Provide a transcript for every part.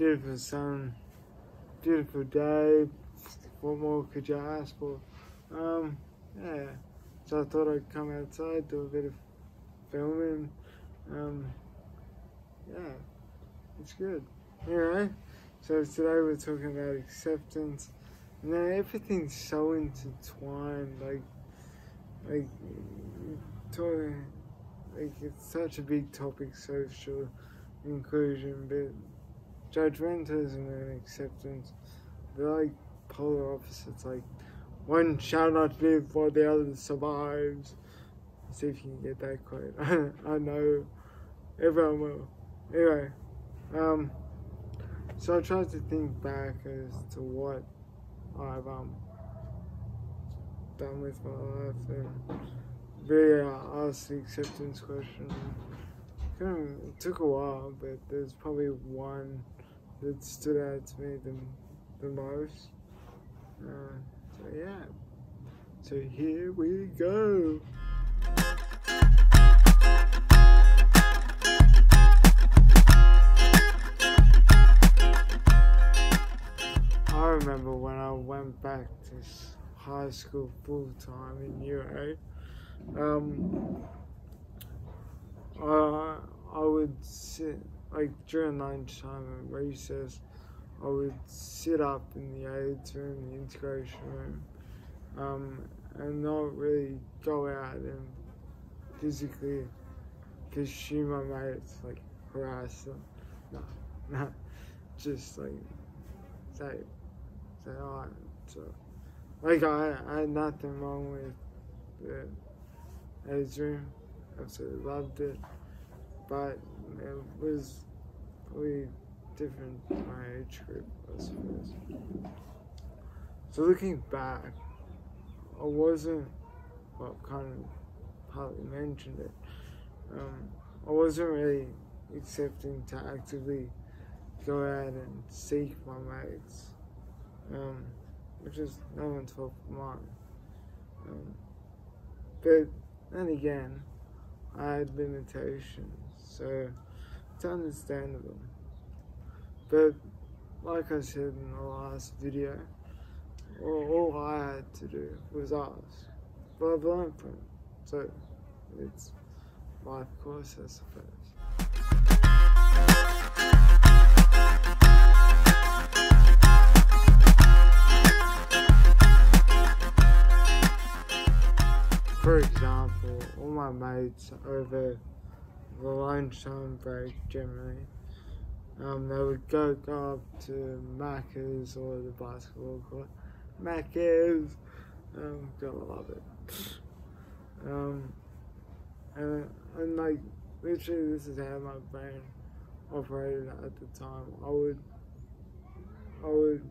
beautiful sun, beautiful day. What more could you ask for? Um, yeah. So I thought I'd come outside, do a bit of filming. Um, yeah, it's good. Anyway, so today we're talking about acceptance. Know, everything's so intertwined. Like, like, talking, like it's such a big topic, social inclusion, but judgmentalism and acceptance, they're like polar opposites. Like, one shall not live while the other survives. See if you can get that quote. I know everyone will. Anyway, um, so I tried to think back as to what I've um done with my life and really uh, asked the acceptance question. It took a while, but there's probably one that stood out to me the, the most. Uh, so yeah. So here we go. I remember when I went back to high school full time in year. Um, I I would sit like during lunchtime and recess. I would sit up in the aids room, the integration room, um, and not really go out and physically pursue my mates, like harass them. No, no, just like say, say, oh, so, like I, I had nothing wrong with the aids room. Absolutely loved it, but it was probably different my age group, I suppose. So looking back, I wasn't, well, kind of partly mentioned it, um, I wasn't really accepting to actively go out and seek my mates, um, which is no one's fault but mine. Um, but then again, I had limitations, so it's understandable. But like I said in the last video, all, all I had to do was ask. Learned from it. So it's life course, I suppose. For example, all my mates over the lunchtime break generally um, they would go, go up to Macca's or the basketball court. Macca's, um, gotta love it. Um, and, and like, literally, this is how my brain operated at the time. I would, I would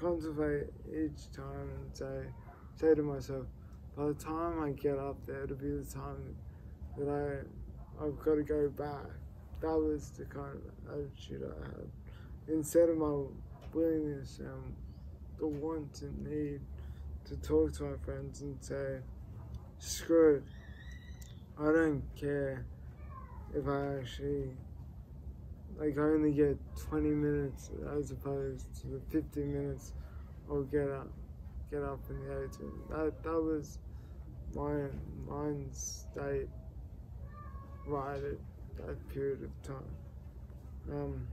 contemplate each time and say, say to myself, by the time I get up there, it'll be the time that I, I've got to go back that was the kind of attitude I had. Instead of my willingness and the want and need to talk to my friends and say, screw it, I don't care if I actually, like, I only get 20 minutes as opposed to the 50 minutes I'll get up, get up in the 18. That, that was my mind state that period of time. Um,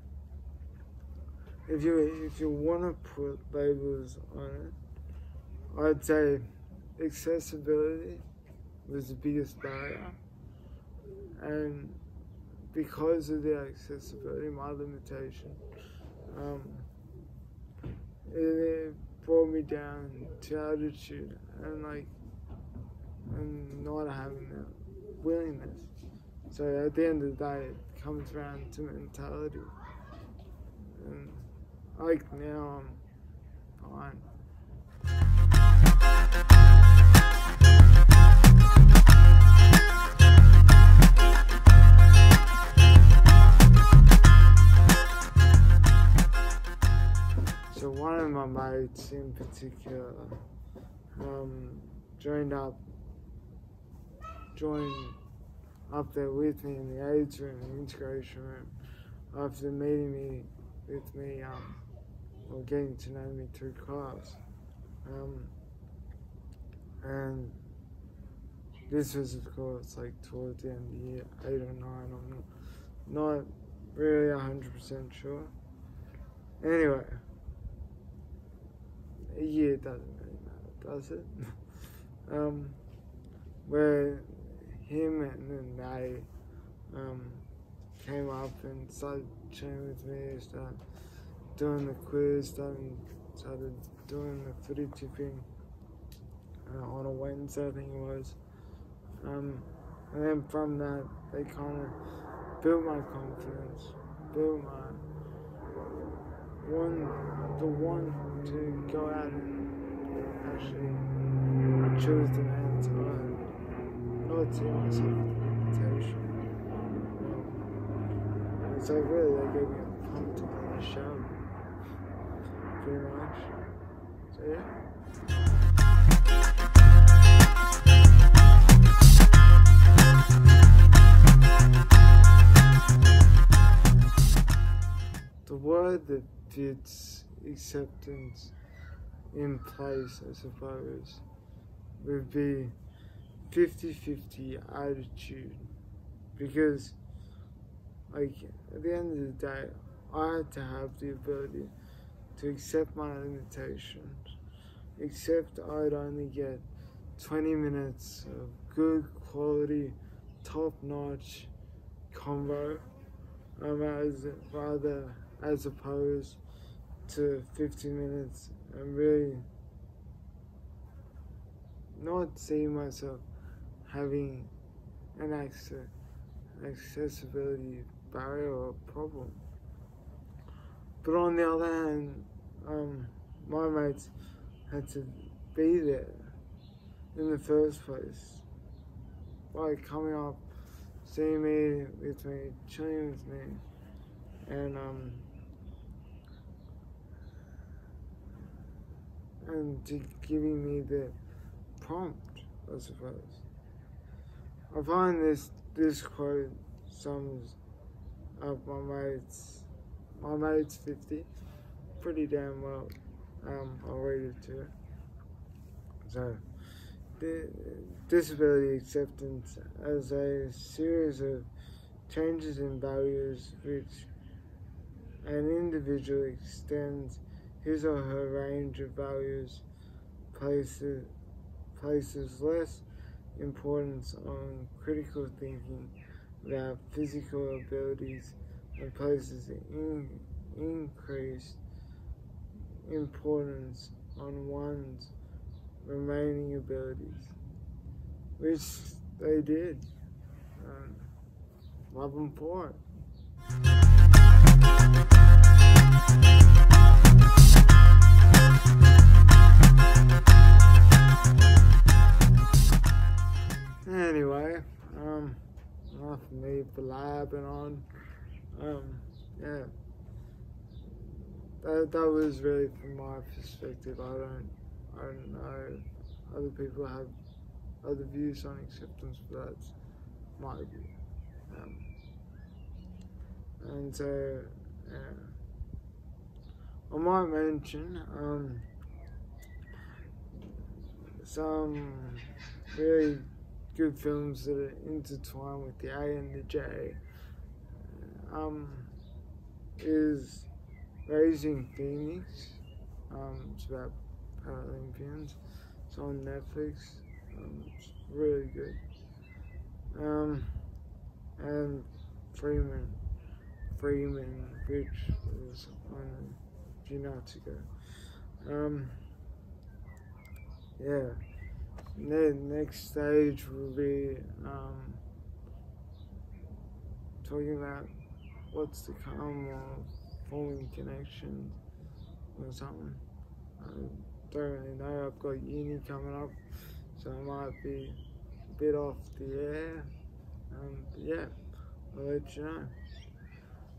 if you if you want to put labels on it, I'd say accessibility was the biggest barrier, and because of the accessibility, my limitation, um, it, it brought me down to attitude and like and not having that willingness. So at the end of the day, it comes around to mentality. And like now, I'm fine. So one of my mates in particular um, joined up, joined up there with me in the AIDS room, the integration room. after meeting me with me um, or getting to know me through class. Um, and this was, of course, like towards the end of the year, eight or nine. I'm not really 100% sure. Anyway, a year doesn't really matter, does it? um, where him and then they um, came up and started chatting with me, started doing the quiz, started, started doing the footy tipping uh, on a Wednesday, I think it was. Um, and then from that, they kind of built my confidence, built my one, the one to go out and actually choose the man and so really, they gave me a show, pretty much. So yeah. the word that fits acceptance in place, I suppose, would be 50 50 attitude. Because, like, at the end of the day, I had to have the ability to accept my limitations, accept I'd only get 20 minutes of good quality, top notch convo, um, as rather as opposed to 15 minutes and really not see myself having an access, accessibility barrier or problem. But on the other hand, um, my mates had to be there in the first place by coming up, seeing me with me, chilling with me, and um, and giving me the prompt, I suppose. I find this this quote sums up my mates my mates fifty pretty damn well. Um, read it to. So disability acceptance as a series of changes in values which an individual extends his or her range of values places places less importance on critical thinking about physical abilities and places in, increased importance on one's remaining abilities, which they did. Um, love them for it. Me blabbing on. Um, yeah. That, that was really from my perspective. I don't, I don't know. Other people have other views on acceptance, but that's my view. Um, and so, yeah. I might mention um, some really good films that are intertwined with the A and the J. Um, is Rising Phoenix. Um, it's about Paralympians. It's on Netflix. Um, it's really good. Um, and Freeman. Freeman, which was on a few nights ago. Um, yeah. The next stage will be um, talking about what's to come or forming connections or something. I don't really know. I've got uni coming up, so I might be a bit off the air. Um, yeah, I'll let you know.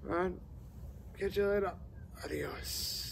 Right, catch you later. Adios.